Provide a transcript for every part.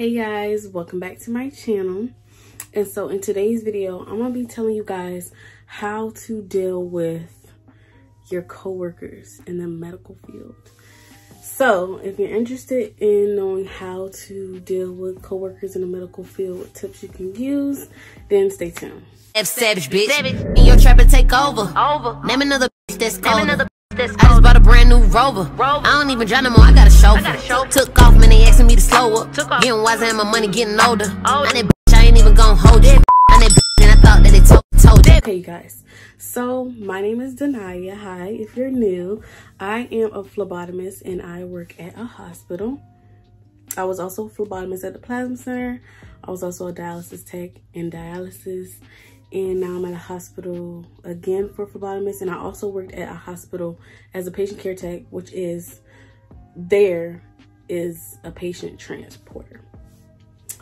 Hey guys, welcome back to my channel. And so in today's video, I'm gonna be telling you guys how to deal with your coworkers in the medical field. So if you're interested in knowing how to deal with coworkers in the medical field, what tips you can use, then stay tuned. F savage bitch. And your trapper take over. Over. Name another bitch that's colder. I just bought a brand new Rover. I don't even drive no more, I got a chauffeur. Took off, man, they asking me to slow up. Getting wiser and my money getting older. And that bitch, I ain't even gonna hold it. And that bitch, and I thought that they told, told it. Okay, you guys. So my name is Denaya. Hi, if you're new, I am a phlebotomist and I work at a hospital. I was also a phlebotomist at the Plasma Center. I was also a dialysis tech in dialysis and now I'm at a hospital again for phlebotomist. And I also worked at a hospital as a patient care tech which is there is a patient transporter.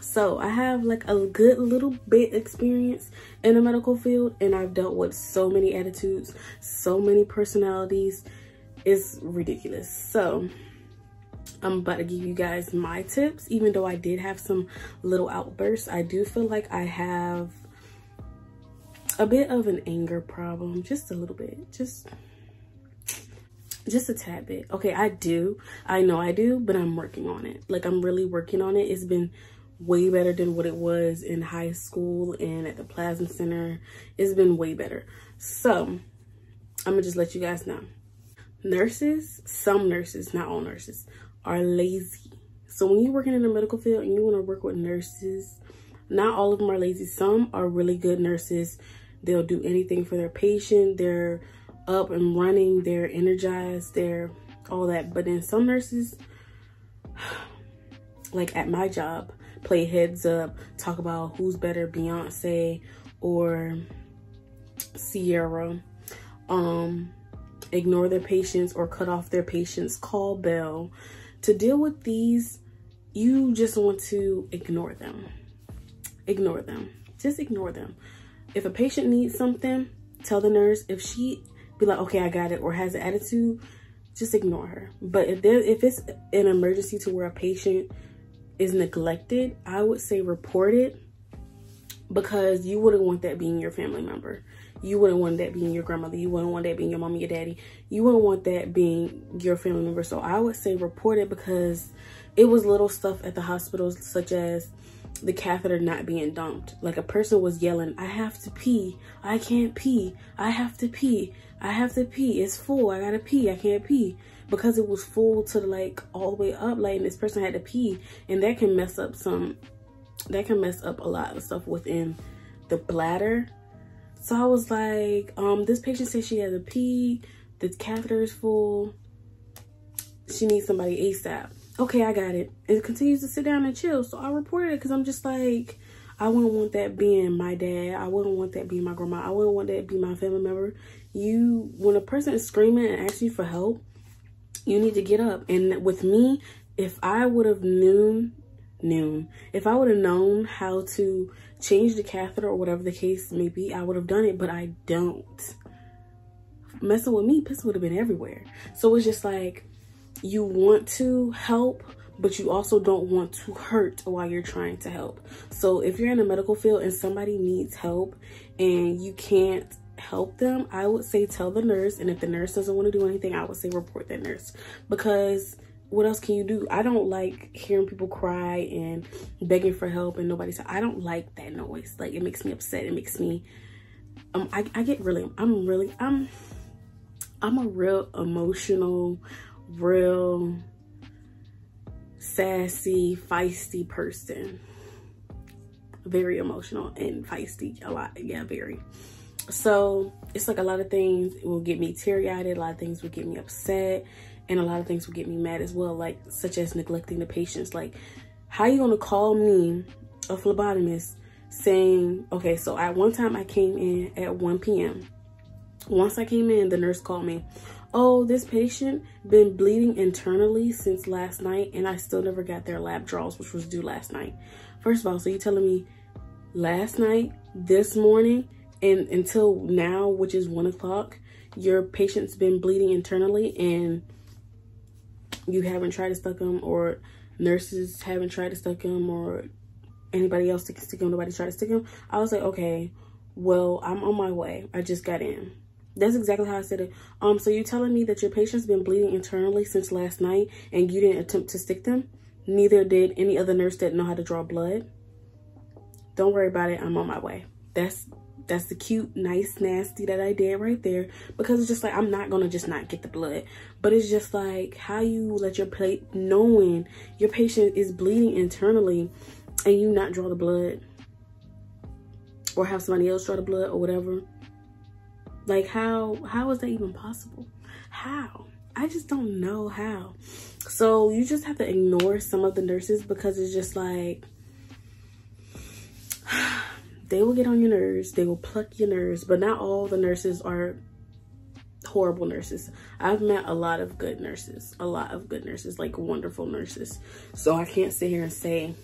So I have like a good little bit experience in the medical field and I've dealt with so many attitudes so many personalities. It's ridiculous. So I'm about to give you guys my tips. Even though I did have some little outbursts I do feel like I have a bit of an anger problem just a little bit just just a tad bit. Okay i do. I know i do but i'm working on it. Like i'm really working on it. It's been way better than what it was in high school and at the plasma center. It's been way better. So i'm gonna just let you guys know. Nurses some nurses not all nurses are lazy. So when you're working in the medical field and you want to work with nurses not all of them are lazy. Some are really good nurses They'll do anything for their patient. They're up and running. They're energized. They're all that. But then some nurses, like at my job, play heads up, talk about who's better, Beyonce or Ciara. Um, ignore their patients or cut off their patients' call bell. To deal with these, you just want to ignore them. Ignore them. Just ignore them if a patient needs something, tell the nurse. If she be like, okay, I got it, or has an attitude, just ignore her. But if there, if it's an emergency to where a patient is neglected, I would say report it because you wouldn't want that being your family member. You wouldn't want that being your grandmother. You wouldn't want that being your mom and your daddy. You wouldn't want that being your family member. So I would say report it because it was little stuff at the hospitals such as the catheter not being dumped. Like a person was yelling, I have to pee. I can't pee. I have to pee. I have to pee. It's full. I gotta pee. I can't pee. Because it was full to like all the way up. Like this person had to pee. And that can mess up some, that can mess up a lot of stuff within the bladder. So I was like, um, this patient said she has a pee. The catheter is full. She needs somebody ASAP okay, I got it. It continues to sit down and chill. So I reported it because I'm just like, I wouldn't want that being my dad. I wouldn't want that being my grandma. I wouldn't want that be my family member. You, when a person is screaming and asking for help, you need to get up. And with me, if I would have known, known, if I would have known how to change the catheter or whatever the case may be, I would have done it, but I don't. Messing with me, piss would have been everywhere. So it's just like, you want to help but you also don't want to hurt while you're trying to help. So if you're in the medical field and somebody needs help and you can't help them, I would say tell the nurse. And if the nurse doesn't want to do anything, I would say report that nurse. Because what else can you do? I don't like hearing people cry and begging for help and nobody said, I don't like that noise. Like it makes me upset. It makes me, um, I, I get really, I'm really, I'm, I'm a real emotional, real sassy, feisty person. Very emotional and feisty a lot. Yeah, very. So it's like a lot of things will get me teary-eyed. A lot of things will get me upset. And a lot of things will get me mad as well. Like such as neglecting the patients. Like how you gonna call me a phlebotomist saying, okay, so at one time I came in at 1 p.m. Once I came in, the nurse called me oh, this patient been bleeding internally since last night and I still never got their lab draws, which was due last night. First of all, so you're telling me last night, this morning, and until now, which is one o'clock, your patient's been bleeding internally and you haven't tried to stuck them or nurses haven't tried to stick them or anybody else to stick them, nobody tried to stick them. I was like, okay, well, I'm on my way. I just got in. That's exactly how I said it. Um, so you're telling me that your patient's been bleeding internally since last night and you didn't attempt to stick them? Neither did any other nurse that know how to draw blood. Don't worry about it. I'm on my way. That's that's the cute, nice, nasty that I did right there. Because it's just like, I'm not going to just not get the blood. But it's just like how you let your plate, knowing your patient is bleeding internally and you not draw the blood. Or have somebody else draw the blood or whatever. Like how, how is that even possible? How? I just don't know how. So you just have to ignore some of the nurses because it's just like, they will get on your nerves. They will pluck your nerves, but not all the nurses are horrible nurses. I've met a lot of good nurses, a lot of good nurses, like wonderful nurses. So I can't sit here and say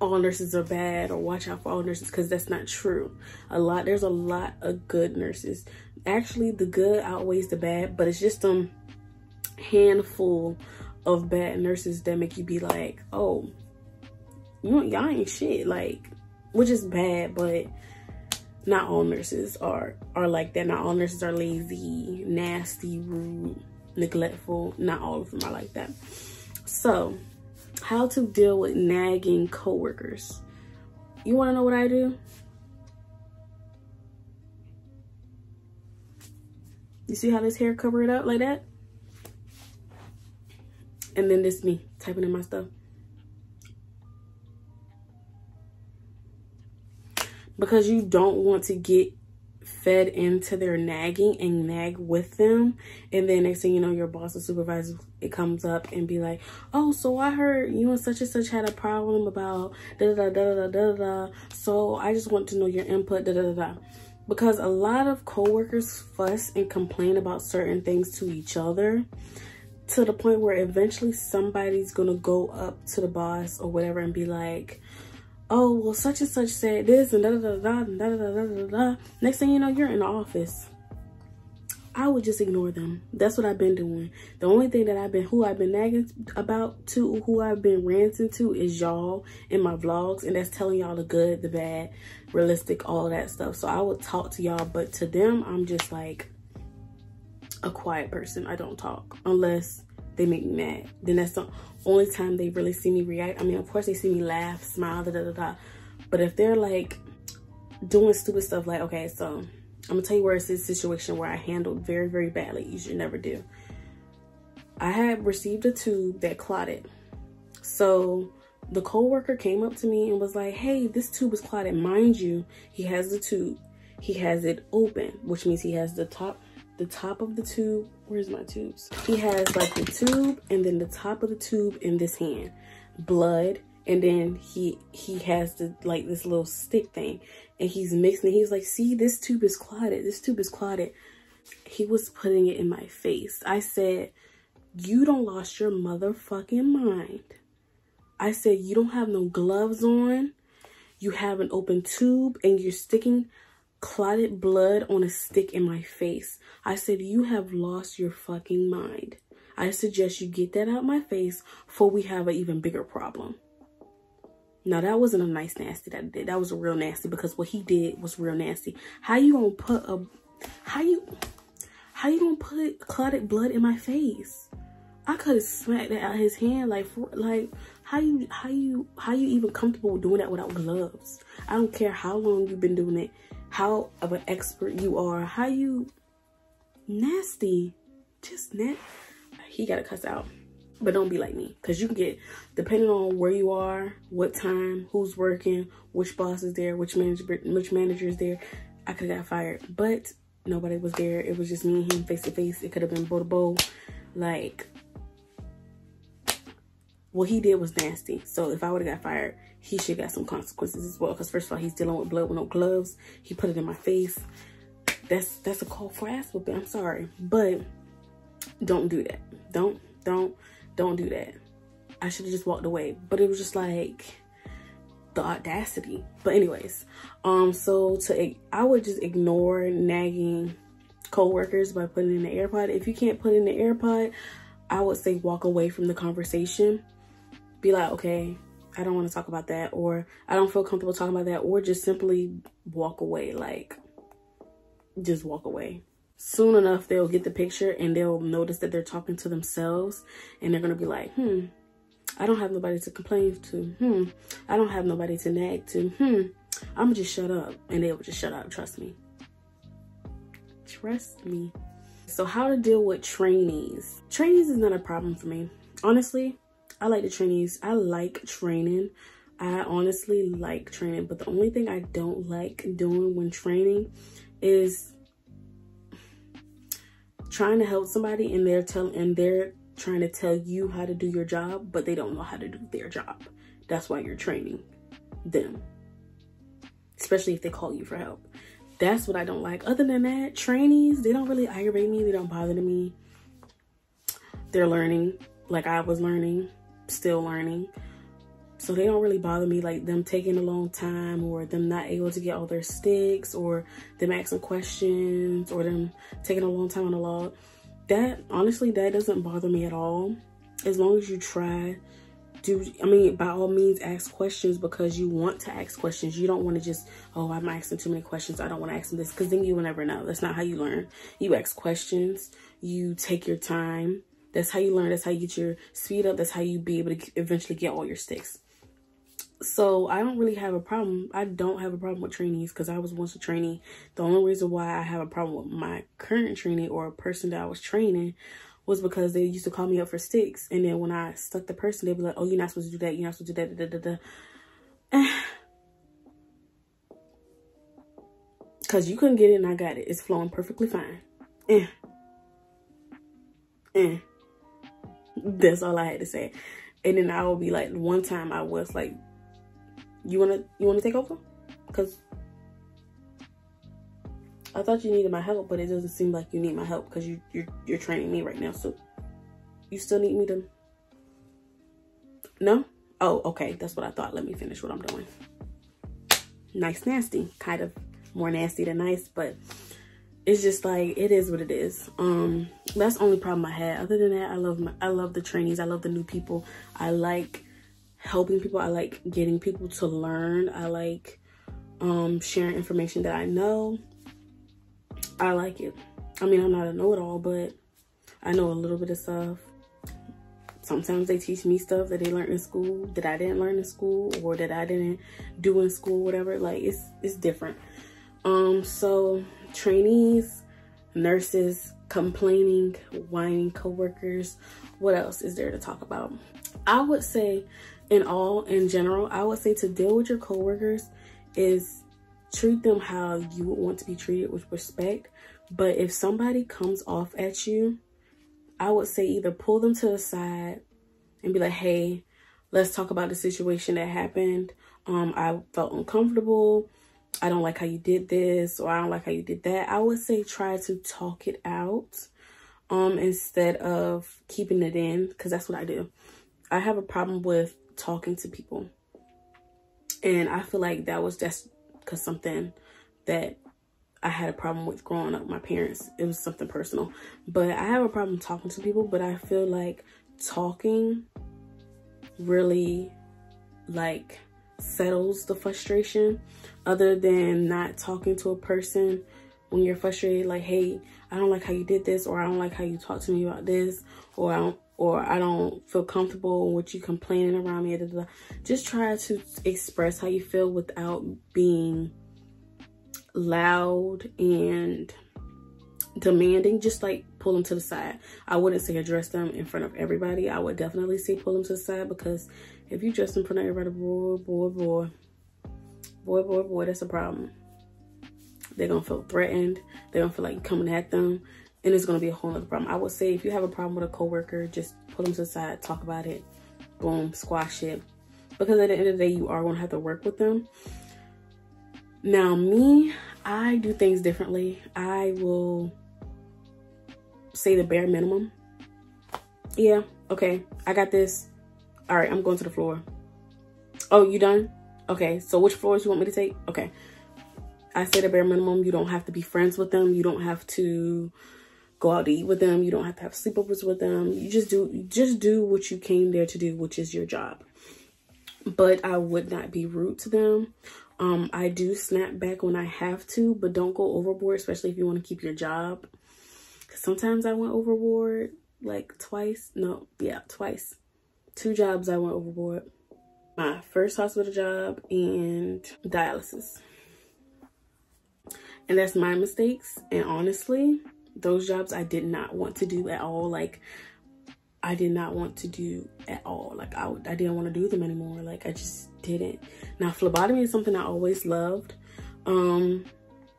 all nurses are bad or watch out for all nurses because that's not true. A lot, there's a lot of good nurses. Actually, the good outweighs the bad, but it's just a handful of bad nurses that make you be like, oh, you y'all ain't shit. Like which is bad, but not all nurses are are like that. Not all nurses are lazy, nasty, rude, neglectful. Not all of them are like that. So, how to deal with nagging coworkers. You want to know what I do? You see how this hair cover it up like that? And then this me typing in my stuff. because you don't want to get fed into their nagging and nag with them. And then next thing you know your boss or supervisor it comes up and be like oh so i heard you and such and such had a problem about da da da da da da. So i just want to know your input da da da da. Because a lot of coworkers fuss and complain about certain things to each other to the point where eventually somebody's gonna go up to the boss or whatever and be like oh, well, such and such said this and da da da da da da da da da. Next thing you know, you're in the office. I would just ignore them. That's what I've been doing. The only thing that I've been, who I've been nagging about to, who I've been ranting to is y'all in my vlogs. And that's telling y'all the good, the bad, realistic, all that stuff. So I would talk to y'all, but to them, I'm just like a quiet person. I don't talk unless they make me mad. Then that's the only time they really see me react. I mean, of course they see me laugh, smile, da da da da. But if they're like doing stupid stuff like, okay, so I'm gonna tell you where it's a situation where I handled very, very badly. You should never do. I had received a tube that clotted. So the co-worker came up to me and was like, hey, this tube is clotted. Mind you, he has the tube. He has it open, which means he has the top the top of the tube. Where's my tubes? He has like the tube and then the top of the tube in this hand, blood. And then he he has the like this little stick thing and he's mixing. He's like, see, this tube is clotted. This tube is clotted. He was putting it in my face. I said, you don't lost your motherfucking mind. I said, you don't have no gloves on. You have an open tube and you're sticking clotted blood on a stick in my face. I said, you have lost your fucking mind. I suggest you get that out my face before we have an even bigger problem. Now that wasn't a nice nasty that I did. That was a real nasty because what he did was real nasty. How you gonna put a, how you, how you gonna put clotted blood in my face? I could have smacked that out his hand like, for, like how you, how you, how you even comfortable doing that without gloves? I don't care how long you've been doing it how of an expert you are, how you nasty, just net. He got to cuss out, but don't be like me, cause you can get depending on where you are, what time, who's working, which boss is there, which manager, which manager is there. I could have got fired, but nobody was there. It was just me and him face to face. It could have been bow to bow, like what he did was nasty. So if I would have got fired, he should got some consequences as well. Because first of all, he's dealing with blood with no gloves. He put it in my face. That's that's a call for ass whooping. I'm sorry, but don't do that. Don't don't don't do that. I should have just walked away. But it was just like the audacity. But anyways, um, so to I would just ignore nagging co-workers by putting in the AirPod. If you can't put in the AirPod, I would say walk away from the conversation be like, okay, I don't want to talk about that, or I don't feel comfortable talking about that, or just simply walk away. Like, just walk away. Soon enough, they'll get the picture and they'll notice that they're talking to themselves and they're going to be like, hmm, I don't have nobody to complain to. Hmm, I don't have nobody to nag to. Hmm, I'm going to just shut up. And they will just shut up. Trust me. Trust me. So how to deal with trainees. Trainees is not a problem for me. Honestly, I like the trainees. I like training. I honestly like training, but the only thing I don't like doing when training is trying to help somebody and they're telling and they're trying to tell you how to do your job, but they don't know how to do their job. That's why you're training them. Especially if they call you for help. That's what I don't like. Other than that, trainees, they don't really aggravate me. They don't bother me. They're learning like I was learning, still learning. So they don't really bother me like them taking a long time or them not able to get all their sticks or them asking questions or them taking a long time on the log. That honestly, that doesn't bother me at all. As long as you try do I mean by all means ask questions because you want to ask questions. You don't want to just, oh, I'm asking too many questions. I don't want to ask them this because then you will never know. That's not how you learn. You ask questions, you take your time. That's how you learn. That's how you get your speed up. That's how you be able to eventually get all your sticks. So I don't really have a problem. I don't have a problem with trainees because I was once a trainee. The only reason why I have a problem with my current trainee or a person that I was training was because they used to call me up for sticks. And then when I stuck the person, they'd be like, oh, you're not supposed to do that. You're not supposed to do that. Because you couldn't get it and I got it. It's flowing perfectly fine. Eh. Eh. That's all I had to say. And then I will be like, one time I was like, you want to you want to take over? Because I thought you needed my help, but it doesn't seem like you need my help because you, you're, you're training me right now. So you still need me to... No? Oh, okay. That's what I thought. Let me finish what I'm doing. Nice, nasty. Kind of more nasty than nice, but it's just like, it is what it is. Um, That's the only problem I had. Other than that, I love my, I love the trainees. I love the new people. I like helping people. I like getting people to learn. I like um, sharing information that I know. I like it. I mean, I'm not a know-it-all, but I know a little bit of stuff. Sometimes they teach me stuff that they learned in school that I didn't learn in school or that I didn't do in school, whatever. Like, it's, it's different. Um, so trainees, nurses, complaining, whining coworkers. What else is there to talk about? I would say in all, in general, I would say to deal with your coworkers is treat them how you would want to be treated with respect. But if somebody comes off at you, I would say either pull them to the side and be like, hey, let's talk about the situation that happened. Um, I felt uncomfortable. I don't like how you did this or I don't like how you did that. I would say try to talk it out um, instead of keeping it in because that's what I do. I have a problem with talking to people. And I feel like that was just because something that I had a problem with growing up. My parents, it was something personal. But I have a problem talking to people, but I feel like talking really like settles the frustration other than not talking to a person when you're frustrated like hey i don't like how you did this or i don't like how you talked to me about this or i don't or I don't feel comfortable with you complaining around me. Blah, blah. Just try to express how you feel without being loud and demanding. Just like pull them to the side. I wouldn't say address them in front of everybody. I would definitely say pull them to the side because if you dress in front of everybody, boy, boy, boy, boy, boy, boy, that's a problem. They're gonna feel threatened. They're gonna feel like you're coming at them and it's to be a whole other problem. I would say if you have a problem with a coworker, just put them to the side, talk about it, boom, squash it. Because at the end of the day, you are to have to work with them. Now, me, I do things differently. I will say the bare minimum. Yeah, okay, I got this. All right, I'm going to the floor. Oh, you done? Okay, so which floors you want me to take? Okay. I say the bare minimum. You don't have to be friends with them. You don't have to go out to eat with them. You don't have to have sleepovers with them. You just do just do what you came there to do, which is your job. But I would not be rude to them. Um, I do snap back when I have to, but don't go overboard, especially if you want to keep your job. Cause sometimes I went overboard, like twice. No, yeah, twice. Two jobs I went overboard. My first hospital job and dialysis. And that's my mistakes. And honestly, those jobs I did not want to do at all. Like, I did not want to do at all. Like, I, I didn't want to do them anymore. Like, I just didn't. Now, phlebotomy is something I always loved. Um,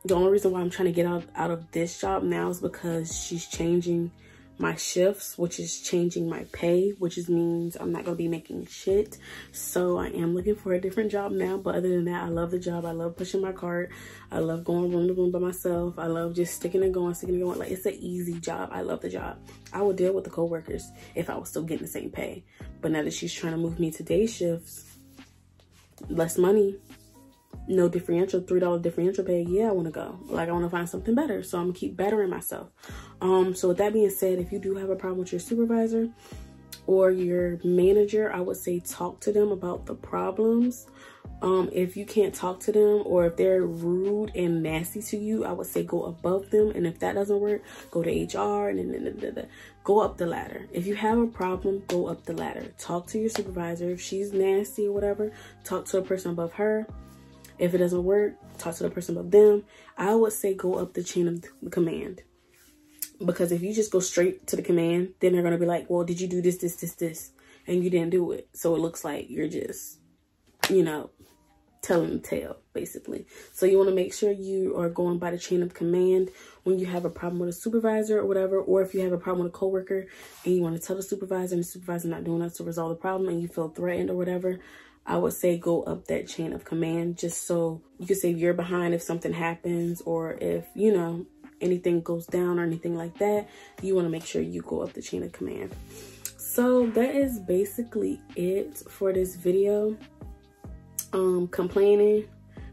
the only reason why I'm trying to get out, out of this job now is because she's changing my shifts, which is changing my pay, which is means I'm not going to be making shit. So I am looking for a different job now. But other than that, I love the job. I love pushing my cart. I love going room to room by myself. I love just sticking and going, sticking and going. Like, it's an easy job. I love the job. I would deal with the coworkers if I was still getting the same pay. But now that she's trying to move me to day shifts, less money, no differential, $3 differential pay, yeah, I want to go. Like, I want to find something better. So I'm to keep bettering myself. Um, so with that being said, if you do have a problem with your supervisor or your manager, I would say talk to them about the problems. Um, if you can't talk to them or if they're rude and nasty to you, I would say go above them. And if that doesn't work, go to HR and then go up the ladder. If you have a problem, go up the ladder. Talk to your supervisor. If she's nasty or whatever, talk to a person above her if it doesn't work, talk to the person above them. I would say go up the chain of the command. Because if you just go straight to the command, then they're going to be like, well, did you do this, this, this, this? And you didn't do it. So it looks like you're just, you know, telling the tale, basically. So you want to make sure you are going by the chain of command when you have a problem with a supervisor or whatever, or if you have a problem with a coworker and you want to tell the supervisor and the supervisor not doing that to resolve the problem and you feel threatened or whatever, I would say go up that chain of command just so you can say you're behind if something happens or if, you know, anything goes down or anything like that. You want to make sure you go up the chain of command. So that is basically it for this video. Um, complaining,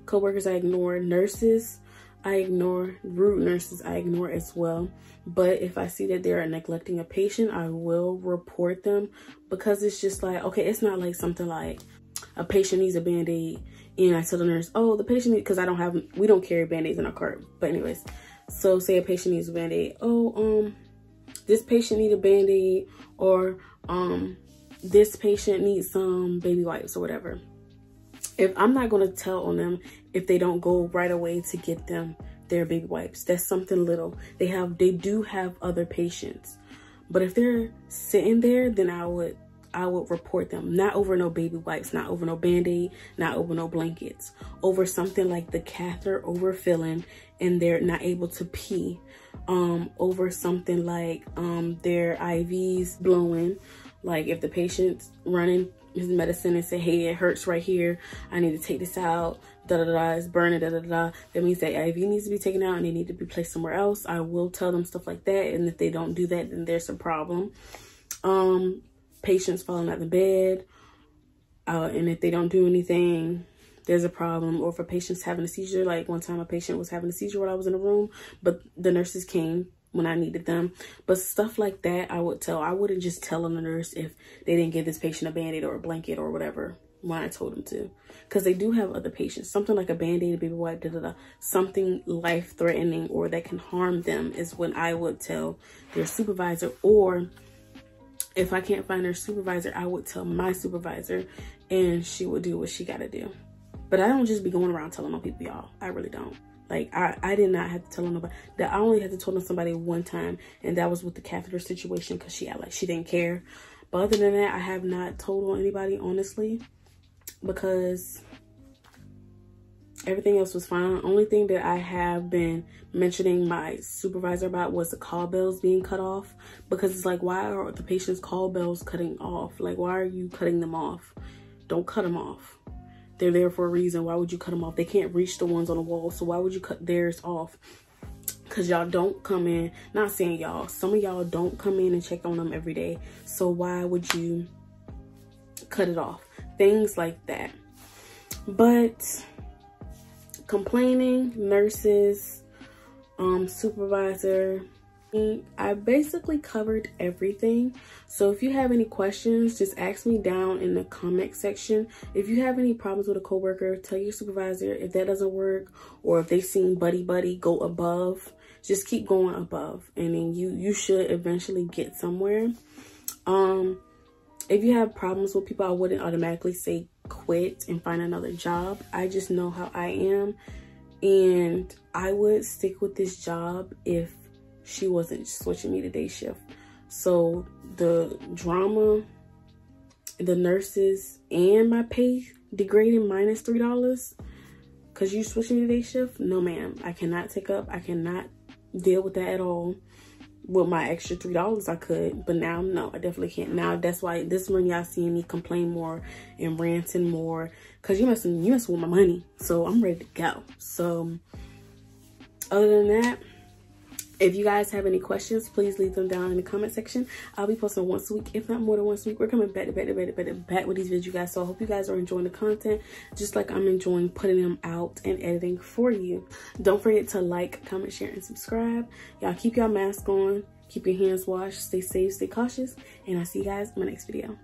coworkers I ignore, nurses I ignore, rude nurses I ignore as well. But if I see that they're neglecting a patient, I will report them because it's just like, okay, it's not like something like, a patient needs a band-aid and I tell the nurse, oh, the patient, because I don't have, we don't carry band-aids in our cart. But anyways, so say a patient needs a band-aid. Oh, um, this patient need a band-aid or um, this patient needs some baby wipes or whatever. If I'm not going to tell on them if they don't go right away to get them their baby wipes, that's something little. They have, they do have other patients. But if they're sitting there, then I would I would report them. Not over no baby wipes, not over no band-aid, not over no blankets. Over something like the catheter overfilling and they're not able to pee. Um, over something like um, their IVs blowing. Like if the patient's running his medicine and say, hey, it hurts right here. I need to take this out. Da da da, it's burning, da da da. That means that IV needs to be taken out and they need to be placed somewhere else. I will tell them stuff like that. And if they don't do that, then there's a problem. Um, patients falling out the bed, uh, and if they don't do anything, there's a problem. Or for patients having a seizure, like one time a patient was having a seizure while I was in the room, but the nurses came when I needed them. But stuff like that, I would tell. I wouldn't just tell them the nurse if they didn't give this patient a band-aid or a blanket or whatever when I told them to. Because they do have other patients. Something like a band-aid, a baby wipe, da, da, da. Something life-threatening or that can harm them is when I would tell their supervisor or if I can't find her supervisor, I would tell my supervisor and she would do what she got to do. But I don't just be going around telling on people, y'all. I really don't. Like, I, I did not have to tell on nobody. That I only had to tell somebody one time, and that was with the catheter situation because she had, like, she didn't care. But other than that, I have not told on anybody, honestly, because everything else was fine. Only thing that I have been mentioning my supervisor about was the call bells being cut off because it's like, why are the patient's call bells cutting off? Like, why are you cutting them off? Don't cut them off. They're there for a reason. Why would you cut them off? They can't reach the ones on the wall. So why would you cut theirs off? Because y'all don't come in. Not saying y'all. Some of y'all don't come in and check on them every day. So why would you cut it off? Things like that. But complaining, nurses, um, supervisor, I basically covered everything. So if you have any questions, just ask me down in the comment section. If you have any problems with a coworker, tell your supervisor if that doesn't work or if they seen buddy buddy go above, just keep going above and then you you should eventually get somewhere. Um if you have problems with people, I wouldn't automatically say quit and find another job. I just know how I am and I would stick with this job if she wasn't switching me to day shift. So the drama, the nurses, and my pay degrading minus three dollars because you switching me to day shift. No, ma'am, I cannot take up. I cannot deal with that at all. With my extra three dollars, I could, but now no, I definitely can't. Now that's why this when y'all seeing me complain more and ranting more, cause you messing you messing with my money. So I'm ready to go. So other than that if you guys have any questions, please leave them down in the comment section. I'll be posting once a week, if not more than once a week. We're coming back to back to back to back to back with these videos, you guys. So I hope you guys are enjoying the content, just like I'm enjoying putting them out and editing for you. Don't forget to like, comment, share, and subscribe. Y'all keep your mask on, keep your hands washed, stay safe, stay cautious, and I'll see you guys in my next video.